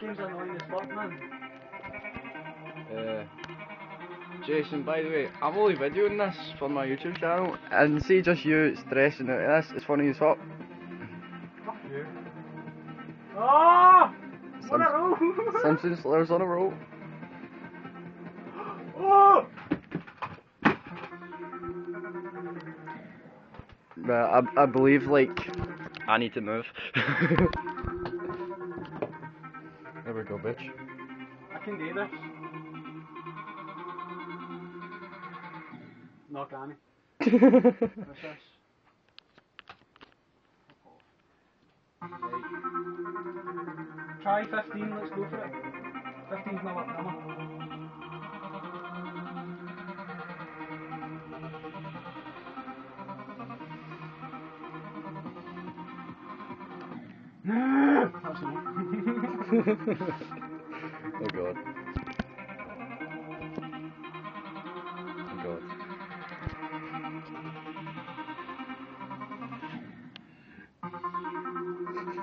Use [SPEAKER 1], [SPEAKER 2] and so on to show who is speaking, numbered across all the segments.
[SPEAKER 1] game's annoying as fuck, man.
[SPEAKER 2] Uh, Jason, by the way, I'm only videoing this for my YouTube channel, and see just you stressing out this, it's funny as fuck.
[SPEAKER 1] Fuck you. Oh! One
[SPEAKER 2] Some-
[SPEAKER 1] a row!
[SPEAKER 2] Simpson Slayer's on a roll.
[SPEAKER 1] oh!
[SPEAKER 2] But I, I believe, like, I need to move. go, bitch.
[SPEAKER 1] I can do this. No, can I? What's this? Try 15, let's go for it. 15's not a number. That's enough.
[SPEAKER 2] oh god. Oh god.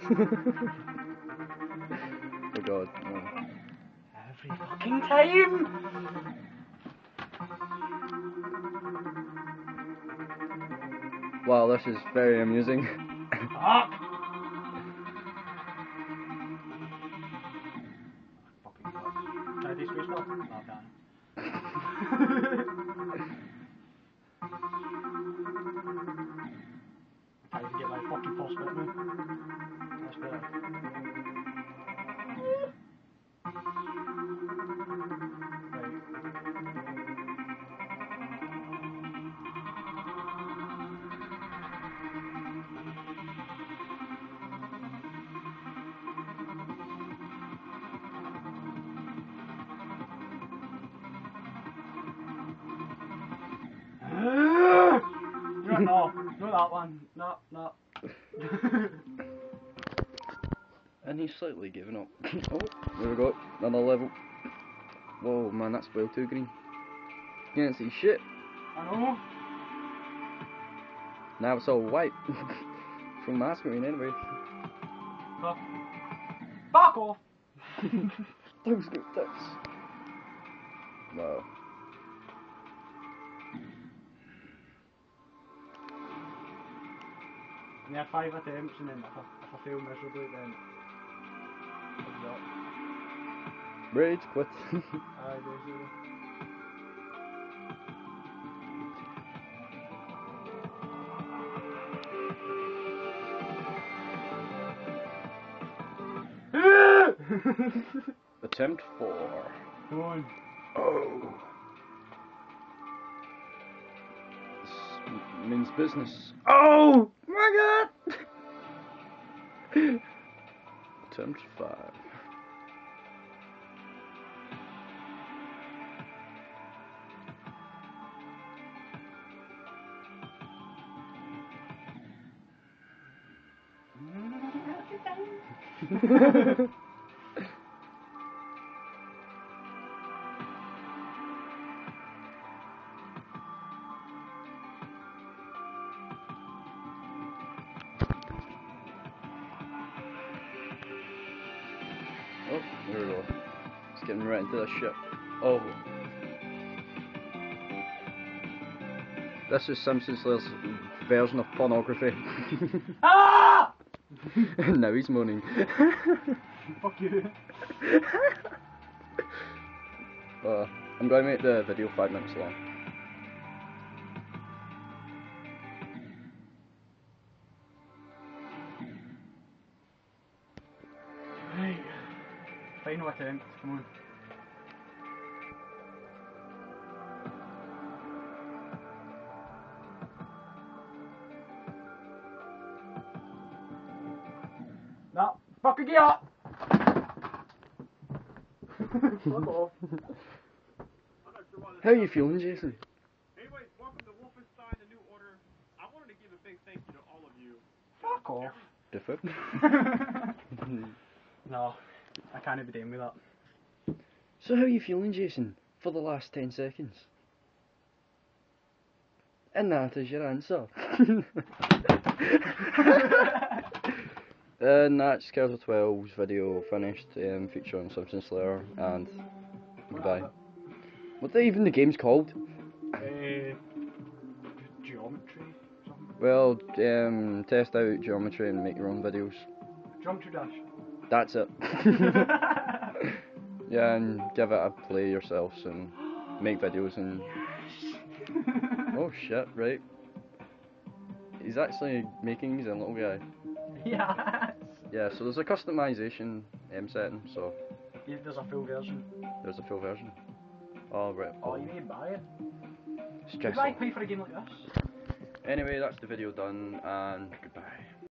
[SPEAKER 2] oh god. No.
[SPEAKER 1] Every fucking time!
[SPEAKER 2] Wow, this is very amusing.
[SPEAKER 1] คุณเ no, no, not that one. No, no.
[SPEAKER 2] and he's slightly giving up. oh, there we go. Another level. Whoa, man, that's way too green. Can't see shit.
[SPEAKER 1] I know.
[SPEAKER 2] Now it's all white. From my screen, anyway.
[SPEAKER 1] Fuck. Fuck off.
[SPEAKER 2] Those good tips. No.
[SPEAKER 1] And had five attempts and then if I, if I fail miserably then I'll up.
[SPEAKER 2] Rage quit.
[SPEAKER 1] Aye, basically.
[SPEAKER 2] Attempt four.
[SPEAKER 1] Come on.
[SPEAKER 2] Oh. This means business. Oh my god! Attempt five. Oh, here we go. It's getting right into this shit. Oh. This is Simpson Slayer's version of pornography.
[SPEAKER 1] Ah!
[SPEAKER 2] now he's moaning.
[SPEAKER 1] Fuck you.
[SPEAKER 2] uh, I'm going to make the video five minutes long.
[SPEAKER 1] Final attempt. Come on. No. Fucking get up! Fuck off.
[SPEAKER 2] How are you feeling, Jason?
[SPEAKER 3] Anyways, welcome to Wolfenstein: The New Order. I wanted to give a big thank you to all of you.
[SPEAKER 1] Fuck off.
[SPEAKER 2] Different.
[SPEAKER 1] no. I can't be doing with that.
[SPEAKER 2] So how are you feeling, Jason, for the last ten seconds? And that is your answer. And that's Kerrzo12's video finished, um, featuring Simpson Slayer, and goodbye. What the, even the game's called?
[SPEAKER 1] Uh, geometry. Something.
[SPEAKER 2] Well, um, test out geometry and make your own videos.
[SPEAKER 1] Geometry dash.
[SPEAKER 2] That's it. yeah, and give it a play yourselves and make videos and. Oh shit! Right. He's actually making his own little guy.
[SPEAKER 1] yes.
[SPEAKER 2] Yeah, so there's a customization um, setting, so
[SPEAKER 1] Yeah, there's a full version.
[SPEAKER 2] there's a full version. Oh right.
[SPEAKER 1] Oh, you need to buy it.
[SPEAKER 2] Stressful.
[SPEAKER 1] pay for a game like this?
[SPEAKER 2] Anyway, that's the video done, and goodbye.